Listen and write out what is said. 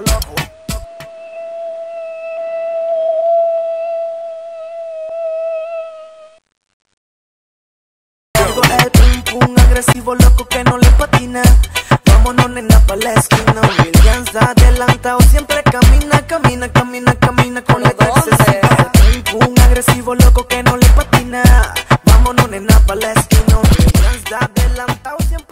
loco. Un agresivo loco que no le patina Vámonos nena pa' la esquina William adelantado Siempre camina, camina, camina, camina Con la excesiva Un agresivo loco que no le patina Vámonos nena pa' la esquina William adelantado Siempre